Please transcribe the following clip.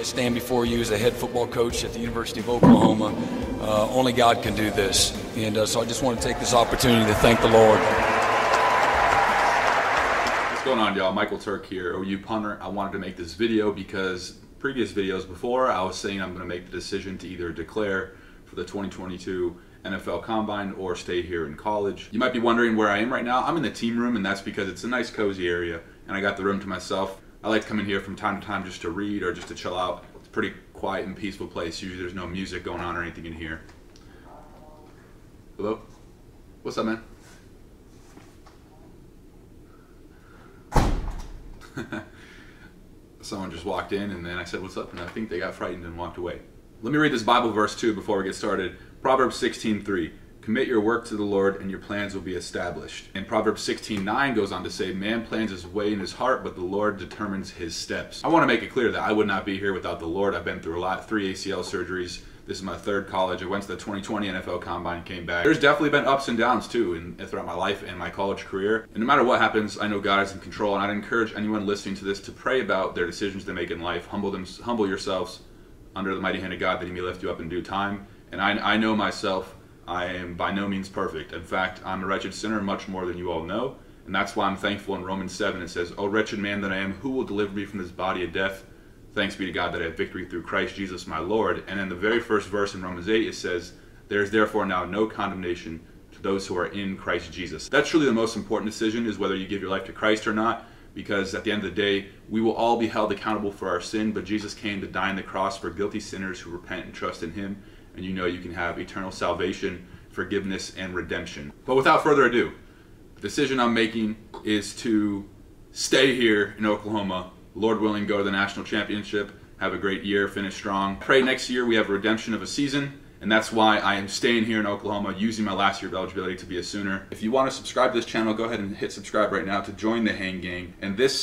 before you as a head football coach at the University of Oklahoma. Uh, only God can do this. And uh, so I just want to take this opportunity to thank the Lord. What's going on, y'all? Michael Turk here, OU punter. I wanted to make this video because previous videos before I was saying I'm going to make the decision to either declare for the 2022 NFL Combine or stay here in college. You might be wondering where I am right now. I'm in the team room, and that's because it's a nice, cozy area, and I got the room to myself. I like to come in here from time to time just to read or just to chill out. It's a pretty quiet and peaceful place. Usually there's no music going on or anything in here. Hello? What's up, man? Someone just walked in and then I said, what's up? And I think they got frightened and walked away. Let me read this Bible verse too before we get started. Proverbs 16:3. Commit your work to the Lord and your plans will be established. And Proverbs 16:9 goes on to say, man plans his way in his heart, but the Lord determines his steps. I want to make it clear that I would not be here without the Lord. I've been through a lot, three ACL surgeries. This is my third college. I went to the 2020 NFL Combine, came back. There's definitely been ups and downs too in, throughout my life and my college career. And no matter what happens, I know God is in control. And I'd encourage anyone listening to this to pray about their decisions they make in life. Humble them, humble yourselves under the mighty hand of God that He may lift you up in due time. And I, I know myself, I am by no means perfect. In fact, I'm a wretched sinner, much more than you all know. And that's why I'm thankful in Romans 7. It says, O wretched man that I am, who will deliver me from this body of death? Thanks be to God that I have victory through Christ Jesus my Lord. And in the very first verse in Romans 8, it says, There is therefore now no condemnation to those who are in Christ Jesus. That's truly the most important decision is whether you give your life to Christ or not because at the end of the day, we will all be held accountable for our sin, but Jesus came to die on the cross for guilty sinners who repent and trust in him, and you know you can have eternal salvation, forgiveness, and redemption. But without further ado, the decision I'm making is to stay here in Oklahoma, Lord willing, go to the national championship, have a great year, finish strong. Pray next year we have redemption of a season, and that's why I am staying here in Oklahoma, using my last year of eligibility to be a Sooner. If you want to subscribe to this channel, go ahead and hit subscribe right now to join the Hang Gang. And this